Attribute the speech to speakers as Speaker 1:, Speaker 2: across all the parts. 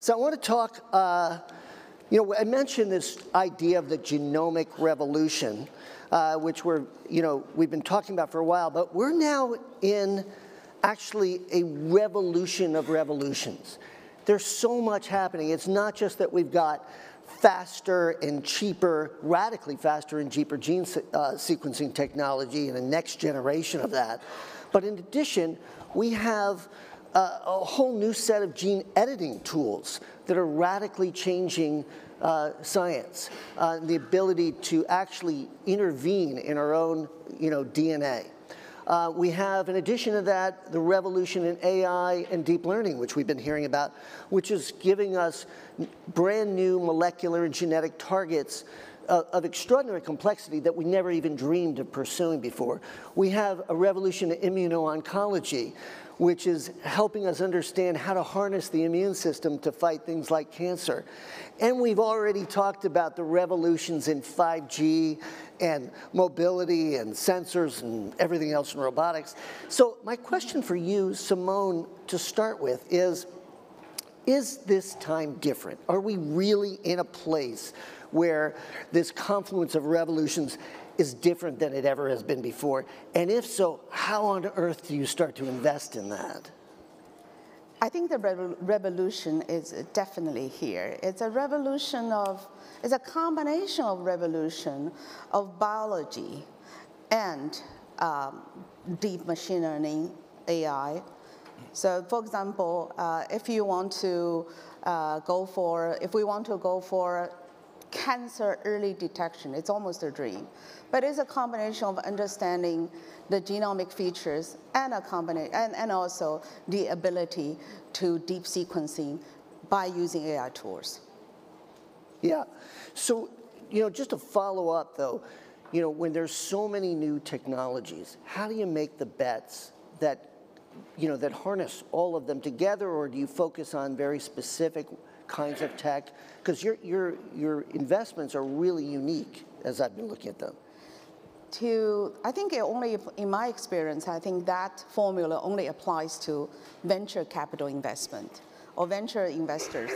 Speaker 1: So I want to talk, uh, you know, I mentioned this idea of the genomic revolution, uh, which we're, you know, we've been talking about for a while, but we're now in actually a revolution of revolutions. There's so much happening. It's not just that we've got faster and cheaper, radically faster and cheaper gene uh, sequencing technology and the next generation of that. But in addition, we have uh, a whole new set of gene editing tools that are radically changing uh, science, uh, the ability to actually intervene in our own you know, DNA. Uh, we have, in addition to that, the revolution in AI and deep learning, which we've been hearing about, which is giving us brand new molecular and genetic targets uh, of extraordinary complexity that we never even dreamed of pursuing before. We have a revolution in immuno-oncology, which is helping us understand how to harness the immune system to fight things like cancer. And we've already talked about the revolutions in 5G and mobility and sensors and everything else in robotics. So my question for you, Simone, to start with is, is this time different? Are we really in a place where this confluence of revolutions is different than it ever has been before? And if so, how on earth do you start to invest in that?
Speaker 2: I think the revolution is definitely here. It's a revolution of, it's a combination of revolution of biology and um, deep machine learning, AI. So for example, uh, if you want to uh, go for, if we want to go for cancer early detection, it's almost a dream. But it's a combination of understanding the genomic features and, a and, and also the ability to deep sequencing by using AI tools.
Speaker 1: Yeah. So, you know, just to follow up though, you know, when there's so many new technologies, how do you make the bets that, you know, that harness all of them together, or do you focus on very specific kinds of tech? Because your, your, your investments are really unique as I've been looking at them
Speaker 2: to, I think only, in my experience, I think that formula only applies to venture capital investment or venture investors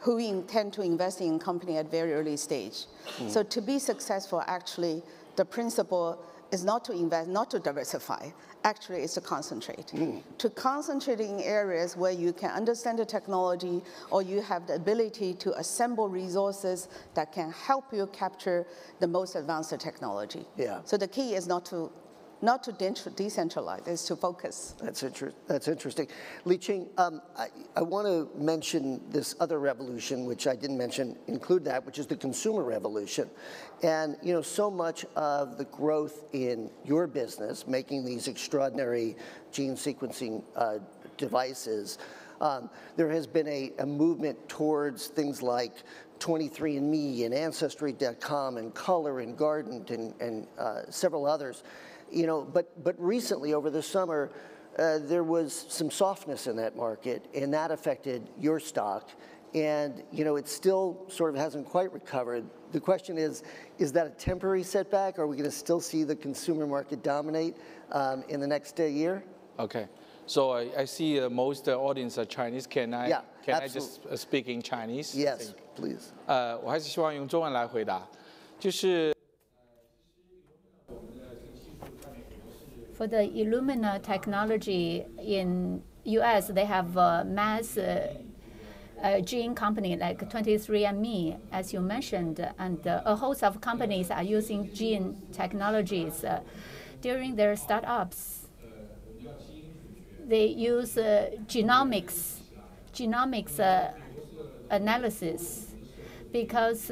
Speaker 2: who intend to invest in a company at very early stage. Mm. So to be successful, actually, the principle is not to invest, not to diversify. Actually, it's to concentrate. Mm. To concentrate in areas where you can understand the technology or you have the ability to assemble resources that can help you capture the most advanced technology.
Speaker 1: Yeah.
Speaker 2: So the key is not to not to decentralize, is to focus.
Speaker 1: That's, inter that's interesting. Li Qing, um, I, I want to mention this other revolution, which I didn't mention, include that, which is the consumer revolution. And, you know, so much of the growth in your business, making these extraordinary gene sequencing uh, devices, um, there has been a, a movement towards things like 23andMe and Ancestry.com and Color and Guardant and, and uh, several others you know, but, but recently over the summer, uh, there was some softness in that market, and that affected your stock. And you know, it still sort of hasn't quite recovered. The question is, is that a temporary setback? Are we going to still see the consumer market dominate um, in the next uh, year?
Speaker 3: Okay. So I, I see uh, most uh, audience are Chinese. Can I
Speaker 1: yeah,
Speaker 3: can I just uh, speak in Chinese?
Speaker 1: Yes, please.
Speaker 3: 呃，我还是希望用中文来回答，就是。
Speaker 4: For the Illumina technology in US, they have a mass uh, gene company like 23andMe, as you mentioned, and uh, a host of companies are using gene technologies. Uh, during their startups, they use uh, genomics, genomics uh, analysis because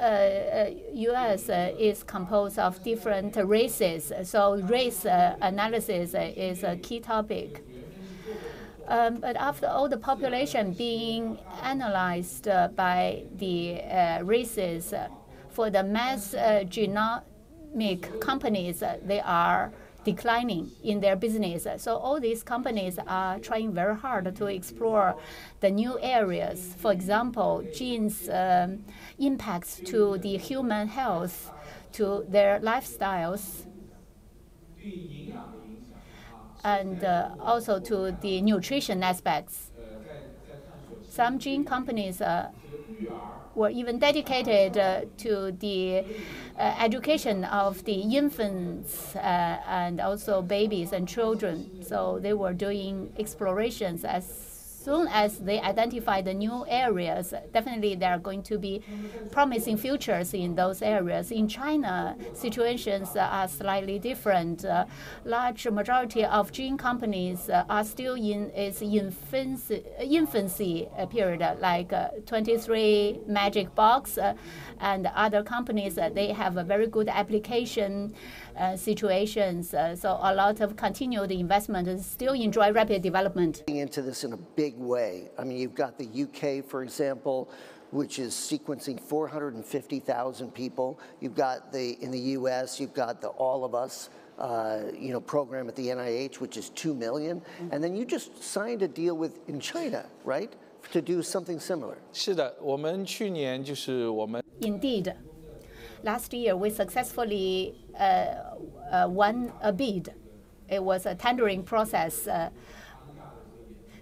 Speaker 4: U.S. Uh, uh, is composed of different races, so race uh, analysis is a key topic. Um, but after all the population being analyzed uh, by the uh, races, uh, for the mass genomic companies, they are declining in their business. So all these companies are trying very hard to explore the new areas. For example, genes um, impacts to the human health, to their lifestyles, and uh, also to the nutrition aspects. Some gene companies uh, were even dedicated uh, to the uh, education of the infants uh, and also babies and children. So they were doing explorations as soon as they identify the new areas, definitely there are going to be promising futures in those areas. In China, situations are slightly different. Uh, large majority of gene companies uh, are still in its infancy, infancy uh, period, like uh, 23 Magic Box uh, and other companies. they have a very good application uh, situations. Uh, so a lot of continued investment still enjoy rapid development.
Speaker 1: Into this in a big way. I mean, you've got the UK, for example, which is sequencing 450,000 people. You've got the in the U.S. You've got the All of Us. Uh, you know, program at the NIH, which is two million, and then you just signed a deal with in China, right, to do something similar.
Speaker 3: 是的，我们去年就是我们
Speaker 4: Indeed, last year we successfully uh, uh, won a bid. It was a tendering process. Uh,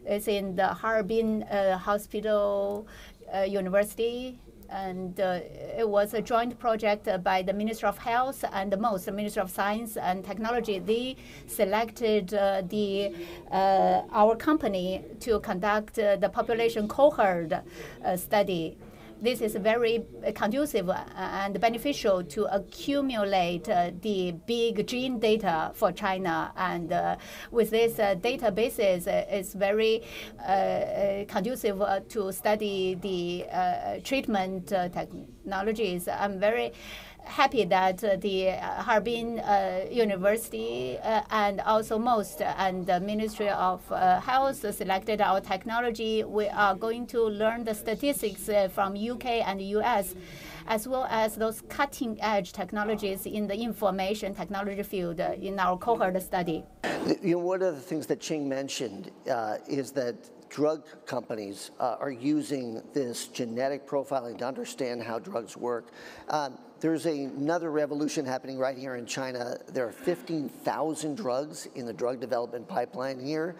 Speaker 4: it's in the Harbin Hospital University and uh, it was a joint project by the Ministry of Health and the MOST, the Ministry of Science and Technology. They selected uh, the uh, our company to conduct the population cohort study this is very uh, conducive uh, and beneficial to accumulate uh, the big gene data for China. And uh, with this uh, databases, uh, it's very conducive to study the treatment technologies. I'm very happy that uh, the uh, Harbin uh, University and also MOST and the Ministry of Health selected our technology. We are going to learn the statistics from UK and US as well as those cutting edge technologies in the information technology field in our cohort study.
Speaker 1: You know, one of the things that Qing mentioned uh, is that drug companies uh, are using this genetic profiling to understand how drugs work. Um, there's another revolution happening right here in China. There are 15,000 drugs in the drug development pipeline here.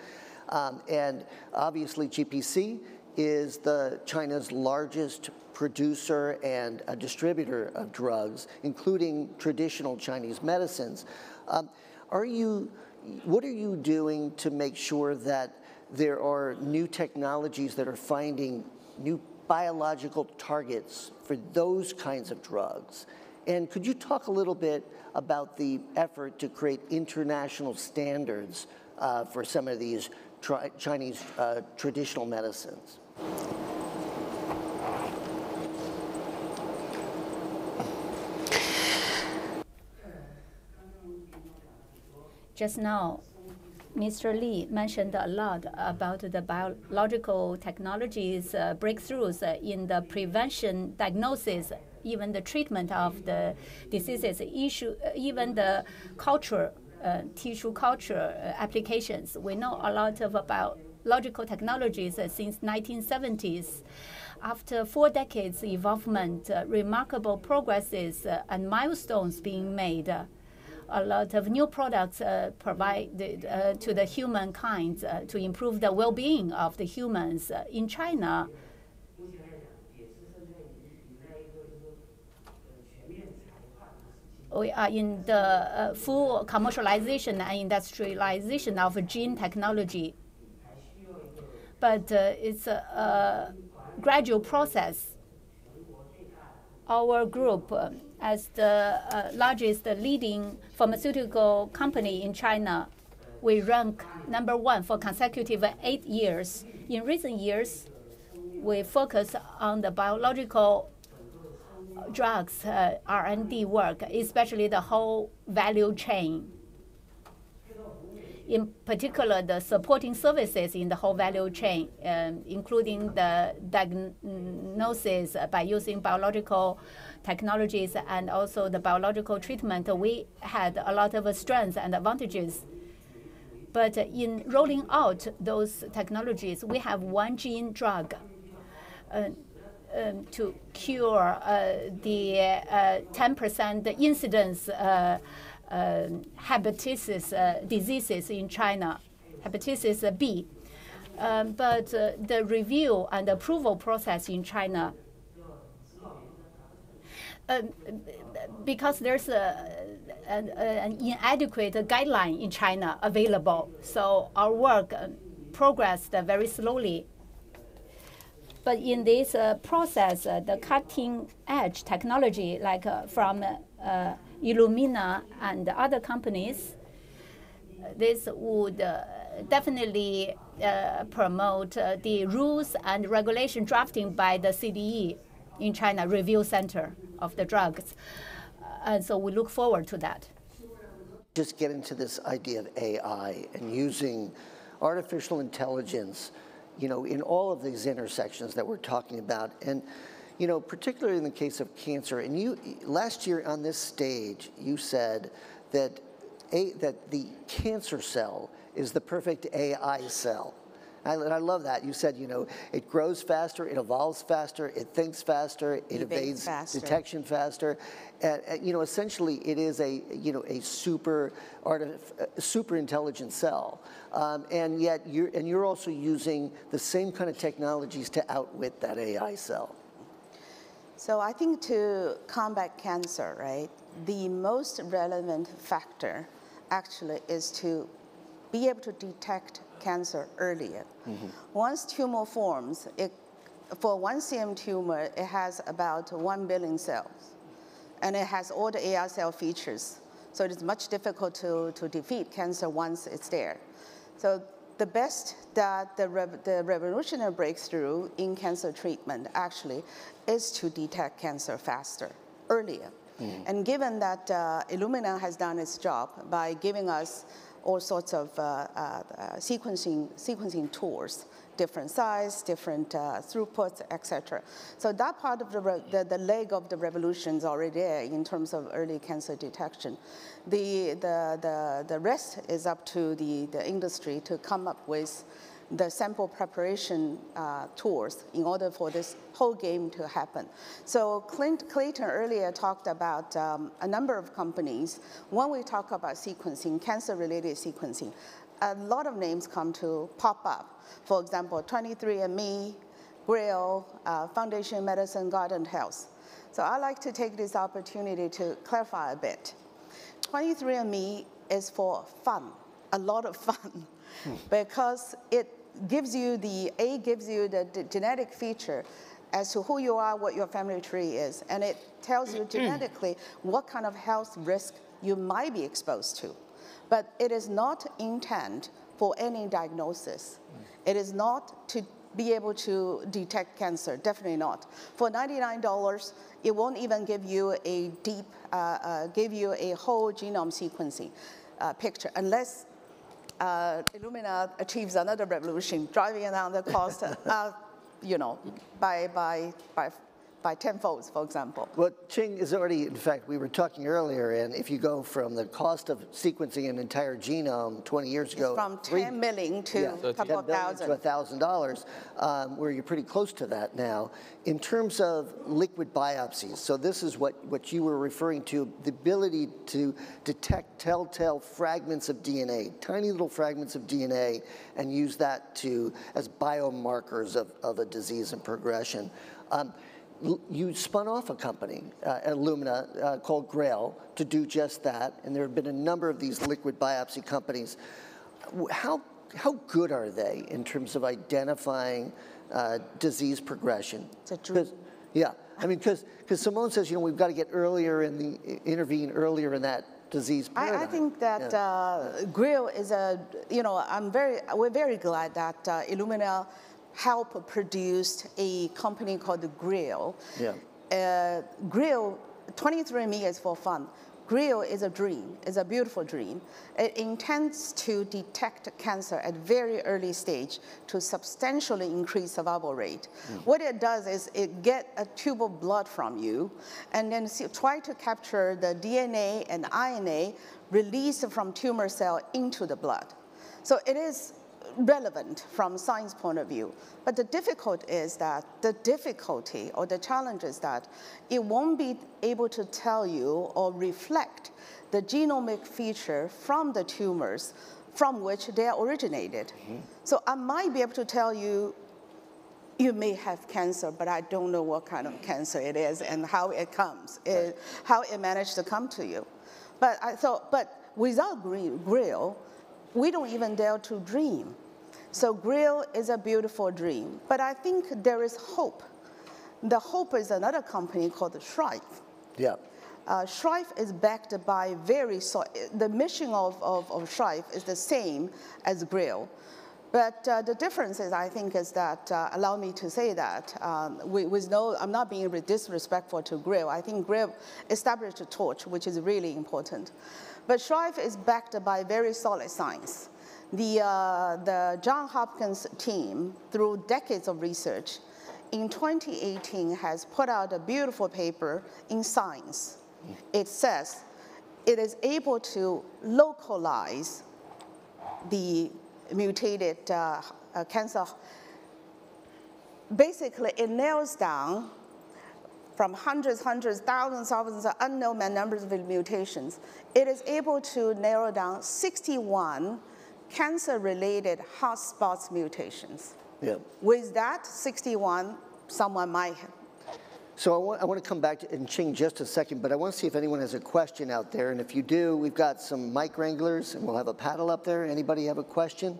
Speaker 1: Um, and obviously GPC is the China's largest producer and a distributor of drugs, including traditional Chinese medicines. Um, are you, what are you doing to make sure that there are new technologies that are finding new biological targets for those kinds of drugs. And could you talk a little bit about the effort to create international standards uh, for some of these Chinese uh, traditional medicines?
Speaker 4: Just now, Mr. Li mentioned a lot about the biological technologies uh, breakthroughs uh, in the prevention, diagnosis, even the treatment of the diseases, issue, uh, even the culture, uh, tissue culture uh, applications. We know a lot of about biological technologies since 1970s. After four decades involvement, remarkable progresses and milestones being made a lot of new products uh, provided uh, to the humankind uh, to improve the well-being of the humans uh, in China. We are in the uh, full commercialization and industrialization of gene technology, but uh, it's a, a gradual process. Our group as the uh, largest leading pharmaceutical company in China. We rank number one for consecutive eight years. In recent years, we focus on the biological drugs uh, R&D work, especially the whole value chain. In particular, the supporting services in the whole value chain, um, including the diagnosis by using biological technologies and also the biological treatment, we had a lot of strengths and advantages. But in rolling out those technologies, we have one gene drug uh, um, to cure uh, the 10% uh, incidence uh, hepatitis uh, diseases in China, hepatitis B. Um, but uh, the review and approval process in China, um, because there's a, an, an, inadequate guideline in China available, so our work uh, progressed very slowly. But in this uh, process, uh, the cutting edge technology, like uh, from uh, Illumina and other companies, this would uh, definitely uh, promote uh, the rules and regulation drafting by the CDE in China Review Center of the drugs. and so we look forward to that.
Speaker 1: Just get into this idea of AI and using artificial intelligence, you know, in all of these intersections that we're talking about. And, you know, particularly in the case of cancer, and you, last year on this stage, you said that, a, that the cancer cell is the perfect AI cell. I, and I love that. You said, you know, it grows faster, it evolves faster, it thinks faster, it evades, evades faster. detection faster. And, and, you know, essentially, it is a, you know, a super, super intelligent cell. Um, and yet, you're, and you're also using the same kind of technologies to outwit that AI cell.
Speaker 2: So I think to combat cancer, right, the most relevant factor actually is to be able to detect cancer earlier. Mm-hmm. Once tumor forms, it, for one CM tumor, it has about 1 billion cells. And it has all the AI cell features. So it's much difficult to, to defeat cancer once it's there. So the best that the, rev- the revolutionary breakthrough in cancer treatment actually is to detect cancer faster, earlier. Mm. And given that uh, Illumina has done its job by giving us all sorts of uh, uh, uh, sequencing, sequencing tools, different size, different throughputs, etc. So that part of the, the, the, leg of the revolution is already there in terms of early cancer detection. The, the, the, the rest is up to the, the industry to come up with the sample preparation uh, tools in order for this whole game to happen. So Clint, Clayton earlier talked about um, a number of companies. When we talk about sequencing, cancer-related sequencing, a lot of names come to pop up. For example, 23andMe, Grail, uh, Foundation Medicine, Guardant Health. So I'd like to take this opportunity to clarify a bit. 23andMe is for fun, a lot of fun, hmm. because it gives you the, A gives you the, the genetic feature as to who you are, what your family tree is, and it tells you genetically what kind of health risk you might be exposed to. But it is not intent for any diagnosis. It is not to be able to detect cancer, definitely not. For $99, it won't even give you a deep, uh, uh, give you a whole genome sequencing uh, picture, unless uh, Illumina achieves another revolution, driving down the cost, uh, you know, by, by, by by tenfold, for example.
Speaker 1: Well, Qing is already, in fact, we were talking earlier, and if you go from the cost of sequencing an entire genome 20 years ago,
Speaker 2: it's from 10 million to yeah, a couple of thousand.
Speaker 1: To $1,000, um, where you're pretty close to that now. In terms of liquid biopsies, so this is what, what you were referring to, the ability to detect telltale fragments of DNA, tiny little fragments of DNA, and use that to as biomarkers of, of a disease and progression. Um, you spun off a company, uh, Illumina, uh, called Grail, to do just that. And there have been a number of these liquid biopsy companies. How, how good are they in terms of identifying uh, disease progression?
Speaker 2: It's a dream.
Speaker 1: Yeah, I mean, because Simone says, you know, we've got to get earlier in the, intervene earlier in that disease.
Speaker 2: I, I think that yeah. uh, Grail is a, you know, I'm very, we're very glad that uh, Illumina help produced a company called Grail. Yeah. Uh, Grail, 23andMe is for fun. Grail is a dream, it's a beautiful dream. It intends to detect cancer at very early stage to substantially increase survival rate. Mm. What it does is it get a tube of blood from you and then see, try to capture the DNA and RNA released from tumor cell into the blood. So it is relevant from science point of view. But the difficult is that the difficulty or the challenge is that it won't be able to tell you or reflect the genomic feature from the tumors from which they are originated. Mm-hmm. So I might be able to tell you you may have cancer, but I don't know what kind of cancer it is and how it comes, it- how it managed to come to you. But I thought, but without gri- Grail, we don't even dare to dream. So Grail is a beautiful dream, but I think there is hope. The hope is another company called Thrive.
Speaker 1: Yeah.
Speaker 2: Uh, Thrive is backed by very so the mission of, of, of Thrive is the same as Grail. But uh, the difference is, I think, is that, uh, allow me to say that, um, with, with no, I'm not being disrespectful to Grail. I think Grail established a torch, which is really important. But Thrive is backed by very solid science. The, uh, the John Hopkins team, through decades of research, in 2018 has put out a beautiful paper in Science. It says it is able to localize the mutated uh, uh, cancer. Basically, it nails down from hundreds, hundreds, thousands, thousands of unknown numbers of mutations. It is able to narrow down 61 cancer-related hotspots mutations.
Speaker 1: Yeah.
Speaker 2: With that 61, someone might
Speaker 1: So I want, I want to come back to and Qing just a second, but I want to see if anyone has a question out there. And if you do, we've got some mic wranglers, and we'll have a paddle up there. Anybody have a question?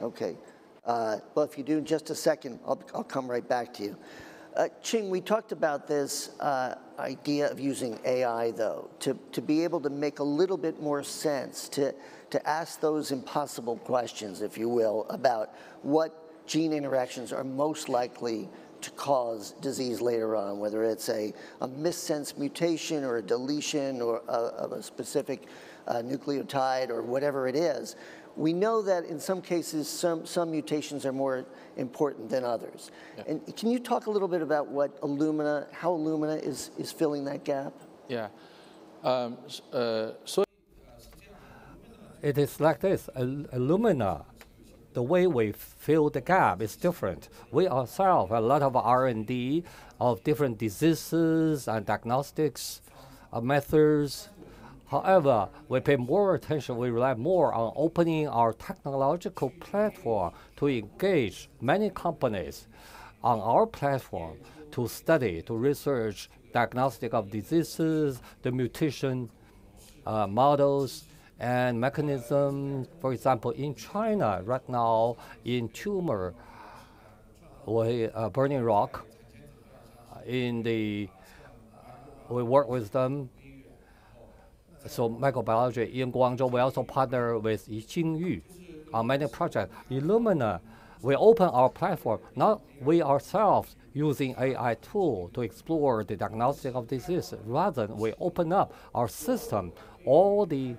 Speaker 1: Okay. Uh, well, if you do in just a second, I'll, I'll come right back to you. Uh, Qing, we talked about this uh, idea of using AI, though, to, to be able to make a little bit more sense, to, to ask those impossible questions, if you will, about what gene interactions are most likely to cause disease later on, whether it's a, a missense mutation or a deletion or a, of a specific uh, nucleotide or whatever it is. We know that in some cases, some, some mutations are more important than others. And can you talk a little bit about what Illumina, how Illumina is, is filling that gap?
Speaker 3: Yeah. Um, uh, so
Speaker 5: it is like this. Illumina, the way we fill the gap is different. We ourselves a lot of R&D of different diseases and diagnostics uh, methods. However, we pay more attention, we rely more on opening our technological platform to engage many companies on our platform to study, to research diagnostic of diseases, the mutation uh, models and mechanism. For example, in China right now, in tumor, we uh, Burning Rock, in the we work with them. So microbiology in Guangzhou, we also partner with Jinyu on many projects. Illumina, we open our platform, not we ourselves using AI tool to explore the diagnostic of disease. Rather, we open up our system, all the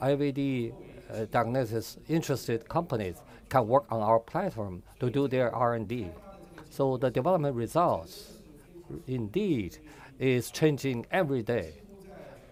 Speaker 5: IVD uh, diagnosis interested companies can work on our platform to do their R&D. So the development results indeed is changing every day.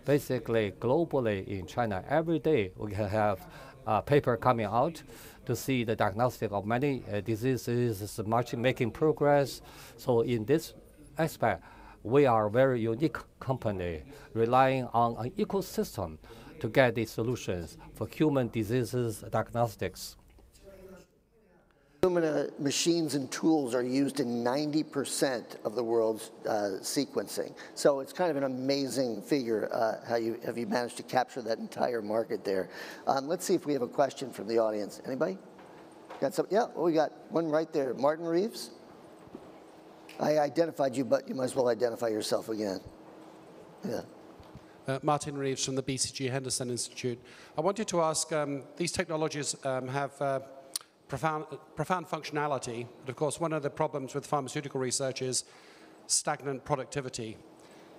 Speaker 5: Basically, globally in China, every day we can have a paper coming out to see the diagnostic of many uh, diseases, is much making progress. So in this aspect, we are a very unique company relying on an ecosystem to get the solutions for human diseases diagnostics.
Speaker 1: Illumina machines and tools are used in 90% of the world's uh, sequencing. So it's kind of an amazing figure uh, how you have you managed to capture that entire market there. Um, let's see if we have a question from the audience. Anybody? Got some? Yeah, well, we got one right there. Martin Reeves. I identified you, but you might as well identify yourself again. Yeah.
Speaker 6: Uh, Martin Reeves from the BCG Henderson Institute. I wanted to ask, um, these technologies um, have uh, profound, profound functionality, but of course one of the problems with pharmaceutical research is stagnant productivity,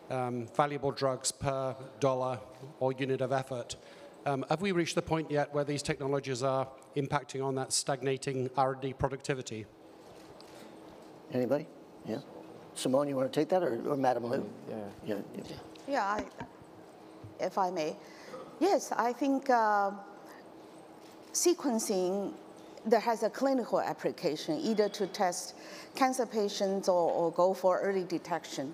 Speaker 6: um, valuable drugs per dollar or unit of effort. Um, have we reached the point yet where these technologies are impacting on that stagnating R&D productivity?
Speaker 1: Anybody? Yeah. Simone, you want to take that, or, or Madam Liu?
Speaker 3: yeah.
Speaker 1: Yeah. yeah.
Speaker 2: Yeah, I, if I may. Yes, I think uh, sequencing that has a clinical application, either to test cancer patients or, or go for early detection.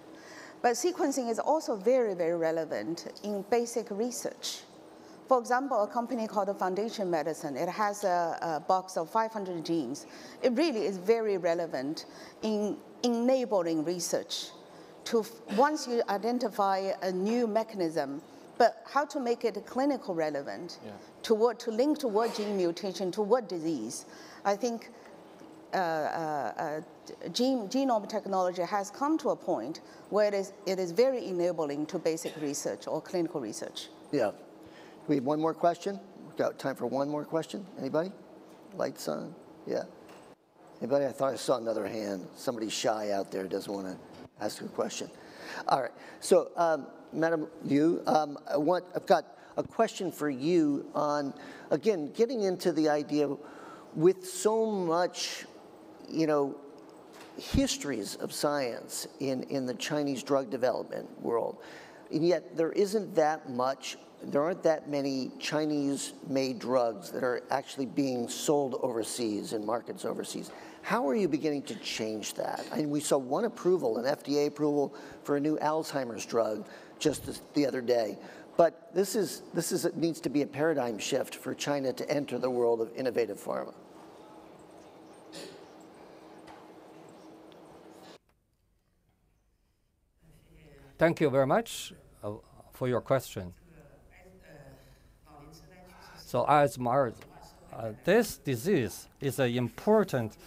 Speaker 2: But sequencing is also very, very relevant in basic research. For example, a company called Foundation Medicine, it has a, a box of 500 genes. It really is very relevant in enabling research. To once you identify a new mechanism, but how to make it clinical relevant,
Speaker 3: Yeah.
Speaker 2: to what to link to what gene mutation to what disease. I think uh, uh, uh, gene, genome technology has come to a point where it is, it is very enabling to basic research or clinical research.
Speaker 1: Yeah. We have one more question? We've got time for one more question. Anybody? Lights on? Yeah. Anybody? I thought I saw another hand. Somebody shy out there doesn't want to ask a question. All right. So, um, Madam Liu, um, I want, I've got a question for you on, again, getting into the idea with so much, you know, histories of science in, in the Chinese drug development world. And yet there isn't that much, there aren't that many Chinese made drugs that are actually being sold overseas in markets overseas. How are you beginning to change that? I mean, we saw one approval, an FDA approval for a new Alzheimer's drug just the other day. But this is this is it needs to be a paradigm shift for China to enter the world of innovative pharma.
Speaker 5: Thank you very much uh, for your question. So Mar, uh, this disease is an important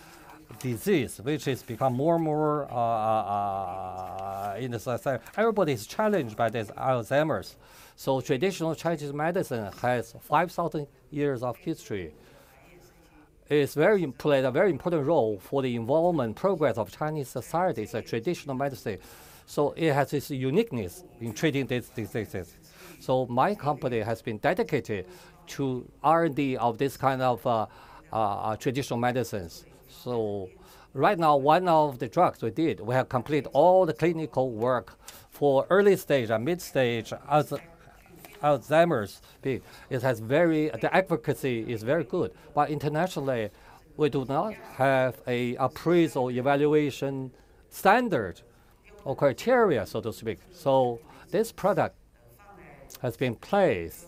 Speaker 5: disease which is become more and more uh, uh, in the society. Everybody is challenged by this Alzheimer's. So traditional Chinese medicine has 5,000 years of history. It's very played a very important role for the involvement progress of Chinese society. It's a traditional medicine. So it has its uniqueness in treating these diseases. So my company has been dedicated to R&D of this kind of uh, uh, traditional medicines. So right now, one of the drugs we did, we have completed all the clinical work for early stage and mid stage as Alzheimer's. It has very the efficacy is very good, but internationally, we do not have a appraisal evaluation standard or criteria, so to speak. So this product has been placed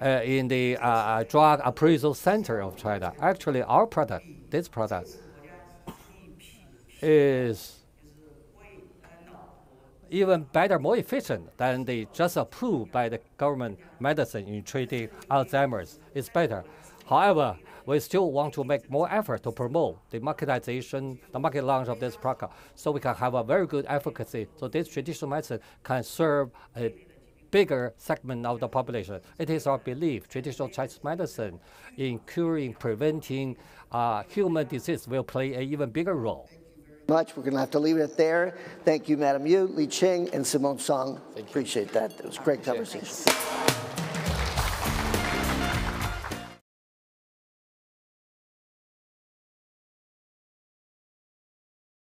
Speaker 5: uh, in the uh, uh, drug appraisal center of China. Actually, our product, this product, is even better, more efficient than the just approved by the government medicine in treating Alzheimer's. It's better. However, we still want to make more effort to promote the marketization, the market launch of this product, so we can have a very good efficacy. So this traditional medicine can serve a bigger segment of the population. It is our belief traditional Chinese medicine in curing, preventing uh, human disease will play an even bigger role.
Speaker 1: much. We're going to have to leave it there. Thank you, Madam Yu, Li Qing, and Simone Song. Appreciate that. It was a great conversation.